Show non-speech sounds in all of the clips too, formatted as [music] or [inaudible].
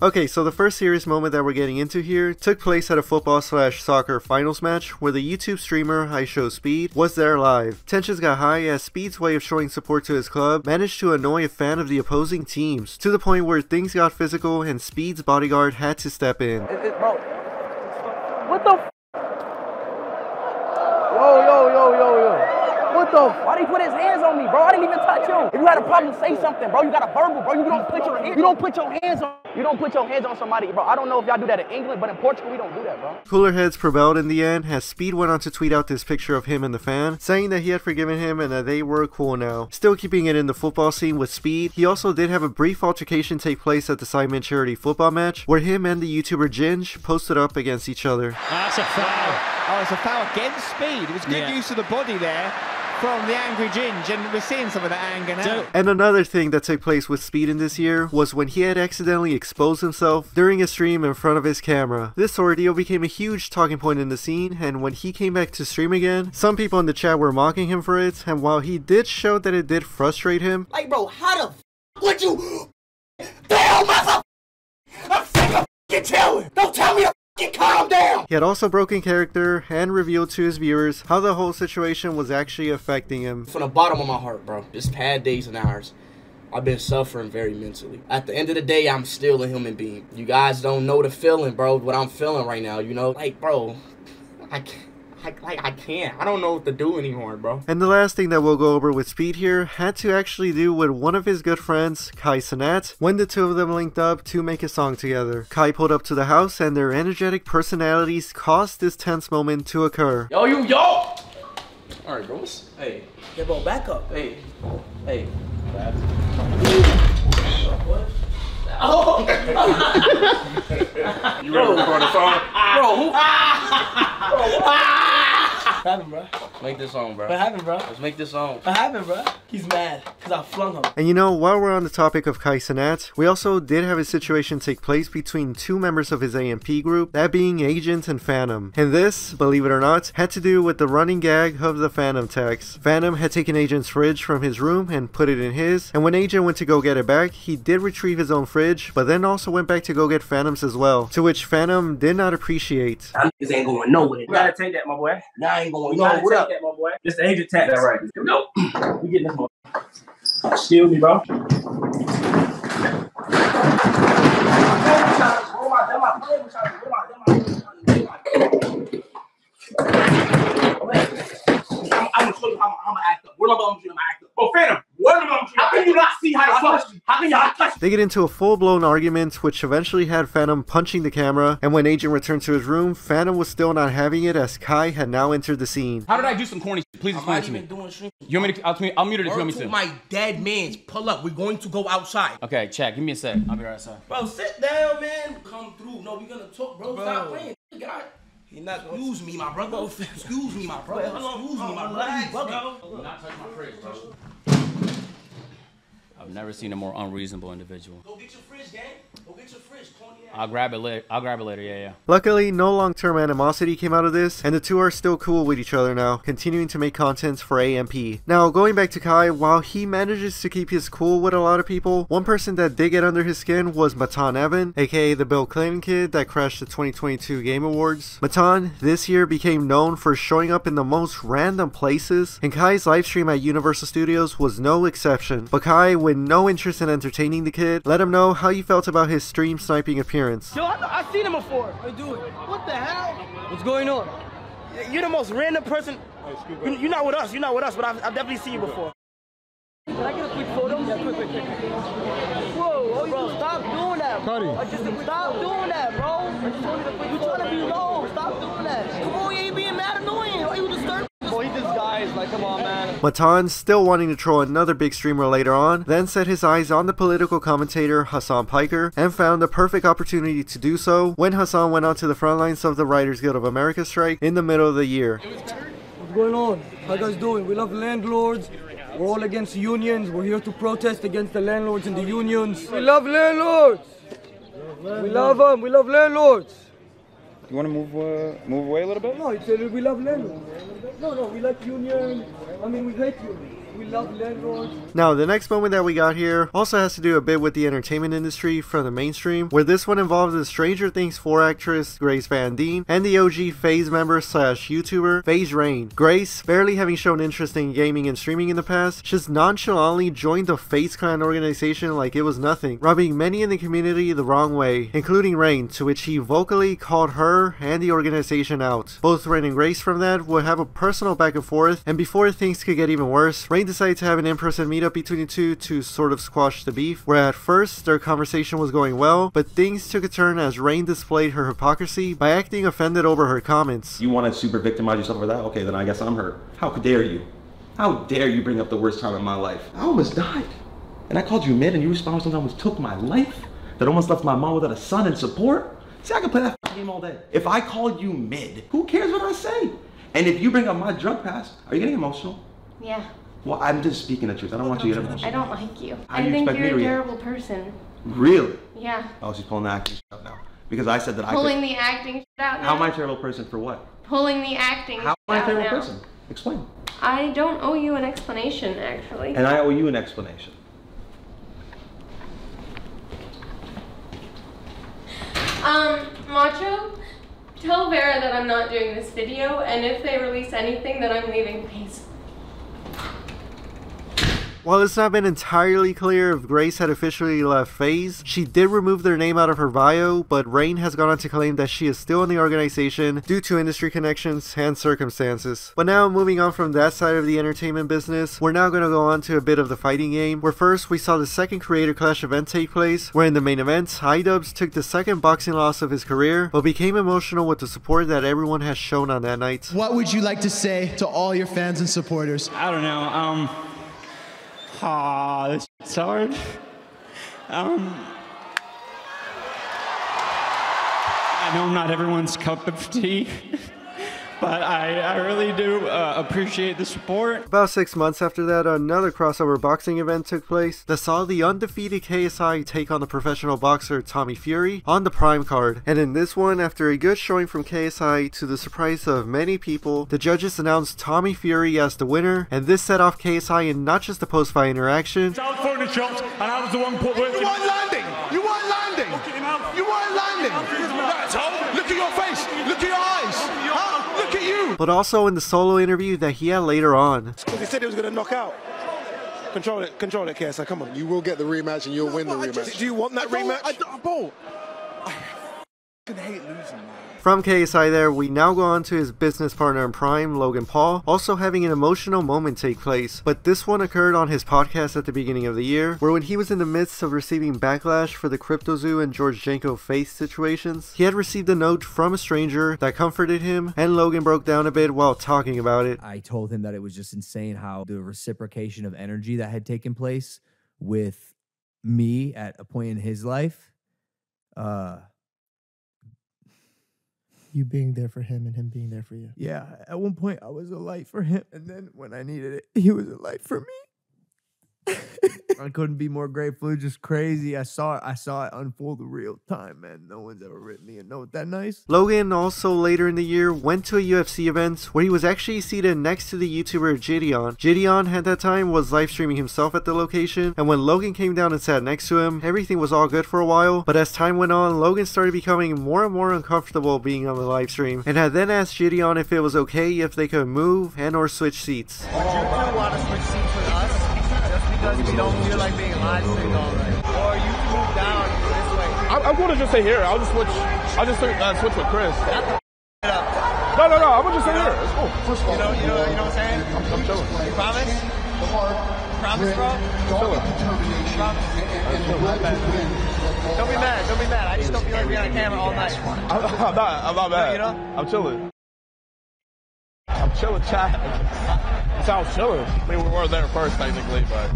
Okay, so the first serious moment that we're getting into here took place at a football slash soccer finals match where the YouTube streamer IShowSpeed was there live. Tensions got high as Speed's way of showing support to his club managed to annoy a fan of the opposing teams to the point where things got physical and Speed's bodyguard had to step in. It, it, bro, what the? F- yo, yo, yo, yo, yo. What the? F- Why did he put his hands on me, bro? I didn't even touch him. If you had a problem, say something, bro. You got a verbal, bro. You don't put your hands. You don't put your hands on. You don't put your hands on somebody, bro. I don't know if y'all do that in England, but in Portugal we don't do that, bro. Cooler heads prevailed in the end as Speed went on to tweet out this picture of him and the fan, saying that he had forgiven him and that they were cool now. Still keeping it in the football scene with Speed, he also did have a brief altercation take place at the Sidemen charity football match where him and the YouTuber Ginge posted up against each other. That's a foul. Oh, it's a foul against Speed. It was good Yeah. use of the body there from the angry Ginge, and we're seeing some of that anger now. So- And another thing that took place with Speed in this year was when he had accidentally exposed himself during a stream in front of his camera. This ordeal became a huge talking point in the scene, and when he came back to stream again, some people in the chat were mocking him for it, and while he did show that it did frustrate him, Like, bro, how the f would you? Damn, mother! I'm sick of f***ing chilling. Don't tell me to f***ing calm down. he had also broken character and revealed to his viewers how the whole situation was actually affecting him. From the bottom of my heart, bro. It's past days and hours. I've been suffering very mentally. At the end of the day, I'm still a human being. You guys don't know the feeling, bro, what I'm feeling right now, you know? Like, bro, I can't. I, like, I can't. I don't know what to do anymore, bro. And the last thing that we'll go over with Speed here had to actually do with one of his good friends, Kai Cenat, when the two of them linked up to make a song together. Kai pulled up to the house and their energetic personalities caused this tense moment to occur. Yo, you, yo! All right, bro. What's, hey, Yeah, bro, back up. hey, hey. Oh. [laughs] You ready to record a song? Bro, who? [laughs] What happened, bro? Make this song, bro. What happened, bro? Let's make this song. What happened, bro? He's mad because I flung him. And you know, while we're on the topic of Kai Cenat, we also did have a situation take place between two members of his AMP group, that being Agent and Fanum. And this, believe it or not, had to do with the running gag of the Fanum tax. Fanum had taken Agent's fridge from his room and put it in his, and when Agent went to go get it back, he did retrieve his own fridge, but then also went back to go get Fanum's as well, to which Fanum did not appreciate. That niggas ain't going nowhere. You gotta take that, my boy. Now I ain't going You gotta nowhere. What take up? that, my boy. This agent tap that right. Nope. We getting this one. Excuse me, bro. I'm, I'm gonna show you how I'm, gonna act up. Do? I'm gonna act up. Oh, Fanum. What am I? How can you not see how to fuck? How can y'all touch They get into a full blown argument, which eventually had Fanum punching the camera, and when Agent returned to his room, Fanum was still not having it as Kai had now entered the scene. How did I do some corny shit? Please explain it to me. even doing shit. You want me to? I'll, I'll mute it if you want me to to. my dead man's. Pull up. We're going to go outside. Okay, chat. Give me a sec. I'll be right outside. Bro, sit down, man. Come through. No, we're gonna talk, bro. Stop playing. God. He not gonna. Excuse me, my brother. Excuse me, my brother. Excuse me, my brother. You bugging. Not touch my fridge, bro. I've never seen a more unreasonable individual. Go get your fridge, gang. Go get your fridge, corny ass. I'll grab it later. I'll grab it later. Yeah, yeah. Luckily, no long term animosity came out of this, and the two are still cool with each other now, continuing to make content for AMP. Now, going back to Kai, while he manages to keep his cool with a lot of people, one person that did get under his skin was Matan Even, aka the Bill Clinton kid that crashed the 2022 Game Awards. Matan this year became known for showing up in the most random places, and Kai's livestream at Universal Studios was no exception. But Kai, with no interest in entertaining the kid, let him know how you felt about his stream sniping appearance. Yo, I, I've seen him before. I do it. What the hell? What's going on? You're the most random person. You- You're not with us. You're not with us, but I've, I've definitely seen you before. Can I get a quick photo? Yeah, quick, quick, quick. Whoa, oh, bro, stop doing that, bro. I just, stop doing that, bro. I just wanted a quick You're trying to be low. Like, come on, man. Matan, still wanting to troll another big streamer later on, then set his eyes on the political commentator Hasan Piker and found the perfect opportunity to do so when Hasan went onto the front lines of the Writers Guild of America strike in the middle of the year. What's going on? How you guys doing? We love landlords. We're all against unions. We're here to protest against the landlords and the unions. We love landlords. We love them. We love landlords. You want to move uh, move away a little bit? No, he said we love landlords. No, no, we like union. I mean, we hate unions. We love landlords. Now, the next moment that we got here also has to do a bit with the entertainment industry from the mainstream, where this one involves the Stranger Things 4 actress Grace Van Dien and the OG FaZe member slash YouTuber FaZe Rain. Grace, barely having shown interest in gaming and streaming in the past, just nonchalantly joined the FaZe Clan organization like it was nothing, rubbing many in the community the wrong way, including Rain, to which he vocally called her and the organization out. Both Rain and Grace from that would have a personal back and forth, and before things could get even worse, Rain decided to have an in-person meetup between the two to sort of squash the beef, where at first their conversation was going well, but things took a turn as Rain displayed her hypocrisy by acting offended over her comments. You want to super victimize yourself over that? Okay, then I guess I'm her. How dare you? How dare you bring up the worst time in my life? I almost died. And I called you mid and your response almost took my life? That almost left my mom without a son and support? See, I can play that game all day. If I called you mid, who cares what I say? And if you bring up my drug past, are you getting emotional? Yeah. Well, I'm just speaking the truth. I don't want you to get emotional. I don't like you. How do I you think expect me you're a react? terrible person. Really? Yeah. Oh, she's pulling the acting stuff now. Because I said that I Pulling the acting shit out could. now. How am I a terrible person for what? Pulling the acting How shit am I a out terrible now. person? Explain. I don't owe you an explanation, actually. And I owe you an explanation. Um, Macho, tell Vera that I'm not doing this video, and if they release anything, that I'm leaving, please. While it's not been entirely clear if Grace had officially left FaZe, she did remove their name out of her bio, but Rain has gone on to claim that she is still in the organization due to industry connections and circumstances. But now, moving on from that side of the entertainment business, we're now going to go on to a bit of the fighting game, where first we saw the second Creator Clash event take place, where in the main event, iDubbbz took the second boxing loss of his career, but became emotional with the support that everyone has shown on that night. What would you like to say to all your fans and supporters? I don't know. Um, ah, this is hard. Um, I know I'm not everyone's cup of tea, but I, I really do uh, appreciate the support. About six months after that, another crossover boxing event took place that saw the undefeated KSI take on the professional boxer Tommy Fury on the Prime card. And in this one, after a good showing from KSI to the surprise of many people, the judges announced Tommy Fury as the winner, and this set off KSI in not just the post-fight interaction, I was throwing the shots, and I was the one put. You weren't landing. You weren't landing. You weren't landing. Look at your face. Look at your eyes. Huh? Look at you. But also in the solo interview that he had later on. Because he said he was going to knock out. Control it. Control it, KSI. Come on. You will get the rematch and you'll win the rematch. Do you want that rematch? I don't, bro, I fucking hate losing, man. From KSI there, we now go on to his business partner in Prime, Logan Paul, also having an emotional moment take place. But this one occurred on his podcast at the beginning of the year, where when he was in the midst of receiving backlash for the CryptoZoo and George Janko face situations, he had received a note from a stranger that comforted him, and Logan broke down a bit while talking about it. I told him that it was just insane how the reciprocation of energy that had taken place with me at a point in his life. Uh, You being there for him and him being there for you. yeah, at one point I was a light for him, and then when I needed it, he was a light for me. I couldn't be more grateful. It's just crazy. I saw it. I saw it unfold in real time, man. No one's ever written me a note that nice. Logan also later in the year went to a UFC event where he was actually seated next to the YouTuber JiDion. JiDion at that time was live streaming himself at the location, and when Logan came down and sat next to him, everything was all good for a while. But as time went on, Logan started becoming more and more uncomfortable being on the live stream, and had then asked JiDion if it was okay if they could move and or switch seats. Would you two want to switch seats with us just because we don't feel like being live streamed all right? Or you move down this way? I'm, I'm going to just stay here. I'll just switch. I'll just uh, switch with Chris. No, no, no. I'm gonna just stay here. It's cool. First You know, you know, you know what I'm saying? I'm, I'm chilling. You promise? Promise, bro? Chilling. Promise? Don't be mad. Don't be mad. I just don't feel like being on camera all night. I'm, [laughs] I'm not. I'm not mad. You know? I'm chilling. I'm chilling, chat. It sounds. I mean, we were there first, technically, but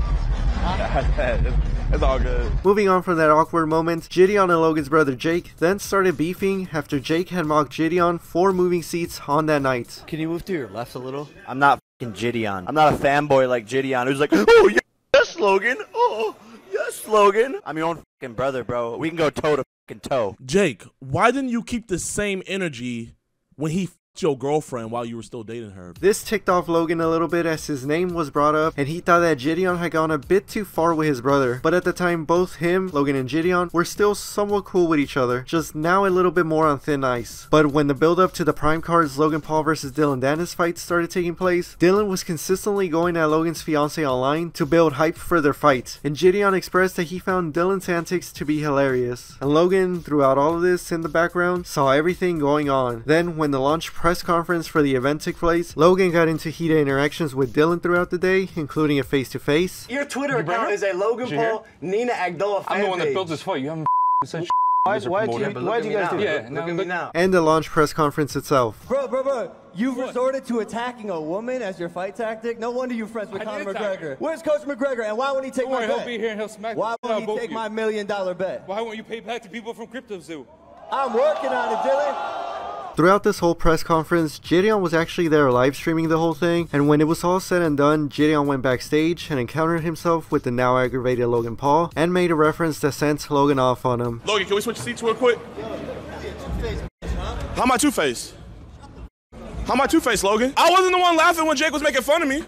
it's, [laughs] it's all good. Moving on from that awkward moment, JiDion and Logan's brother Jake then started beefing after Jake had mocked JiDion for moving seats on that night. Can you move to your left a little? I'm not fucking JiDion. I'm not a fanboy like JiDion who's like, oh, yeah, yes, Logan. Oh, yes, Logan. I'm your own fucking brother, bro. We can go toe to fucking toe. Jake, why didn't you keep the same energy when he your girlfriend while you were still dating her. This ticked off Logan a little bit as his name was brought up and he thought that JiDion had gone a bit too far with his brother. But at the time, both him, Logan, and JiDion were still somewhat cool with each other, just now a little bit more on thin ice. But when the build up to the Prime Cards Logan Paul versus Dillon Danis fight started taking place, Dillon was consistently going at Logan's fiance online to build hype for their fight. And JiDion expressed that he found Dillon's antics to be hilarious. And Logan, throughout all of this in the background, saw everything going on. Then, when the launch press conference for the event took place, Logan got into heated interactions with Dillon throughout the day, including a face to face. Your Twitter account is a Logan Did you hear? Paul, Nina Agdal fan I'm the one that built this fight. You haven't [laughs] [laughs] said [laughs] Why- Mr. why'd Promoter. you- Yeah, but why'd look you guys me do now. Yeah, Look- now look at me now. And the launch press conference itself. Bro, bro, bro, you've resorted to attacking a woman as your fight tactic? No wonder you're friends with I Conor did attack. McGregor. Where's Coach McGregor and why won't he take Don't my worry, bet? he'll be here and he'll smack Why the shit out won't he take of my million dollar bet? Why won't you pay back to people from CryptoZoo? I'm working on it, Dillon. Throughout this whole press conference, JiDion was actually there live streaming the whole thing, and when it was all said and done, JiDion went backstage and encountered himself with the now aggravated Logan Paul and made a reference that sent Logan off on him. Logan, can we switch seats real quick? How am I two faced? How am I two faced, Logan? I wasn't the one laughing when Jake was making fun of me.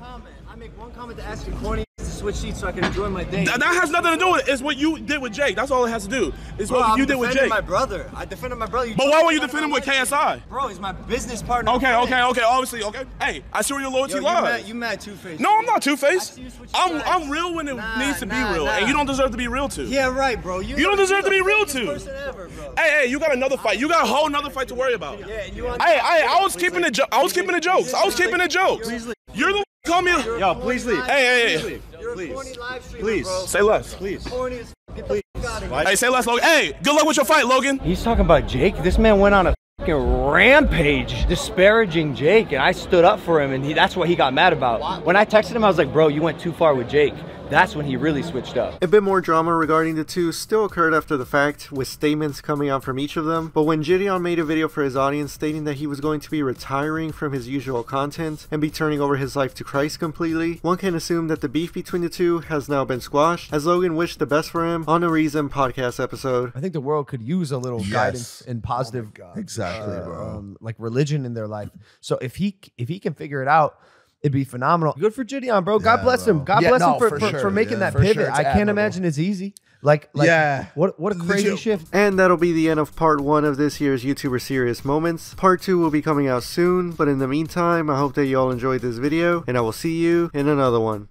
I make one comment to ask you corny to switch seats so I can enjoy my day. That, that has nothing to do with it. It's what you did with Jake. That's all it has to do. It's Bro, what I'm you did with defending Jake. my brother. I defended my brother. But why won't you defend him with KSI? Bro, he's my business partner. Okay, okay, okay. Obviously, okay. Hey, I see where your loyalty Yo, you lies. mad, you mad two-faced. No, I'm not two faced. I'm I'm real when it needs to be real, nah. and you don't deserve to be real too. Yeah, right, bro. You, You don't deserve to be real fakest too. person ever, bro. Hey, hey, you got another fight. You got a whole another fight to worry about. Yeah, and you on- Hey, hey, I was keeping the I was keeping the jokes. I was keeping the jokes. You're the one who call me. Yo, please leave. Hey, hey, Please hey. Leave. You're a corny live streamer, Please bro. say less. Please. Corny as f- Get the f- out of here. Hey, say less, Logan. Hey, good luck with your fight, Logan. He's talking about Jake. This man went on a fucking rampage disparaging Jake, and I stood up for him, and he, that's what he got mad about. When I texted him, I was like, bro, you went too far with Jake. That's when he really switched up. A bit more drama regarding the two still occurred after the fact, with statements coming out from each of them, but when JiDion made a video for his audience stating that he was going to be retiring from his usual content and be turning over his life to Christ completely, one can assume that the beef between the two has now been squashed, as Logan wished the best for him on a Reason podcast episode. I think the world could use a little Yes. guidance and positive, Exactly, uh, bro. um, like religion in their life. So if he if he can figure it out, it'd be phenomenal. Good for JiDion, bro. God Yeah, bless bro. him. God Yeah, bless no, him for, for for, sure, for making yeah. that For sure, pivot. it's I can't admirable. imagine it's easy. Like, like Yeah. What what a crazy Legit- shift. And that'll be the end of part one of this year's YouTuber Serious Moments. Part two will be coming out soon, but in the meantime, I hope that you all enjoyed this video, and I will see you in another one.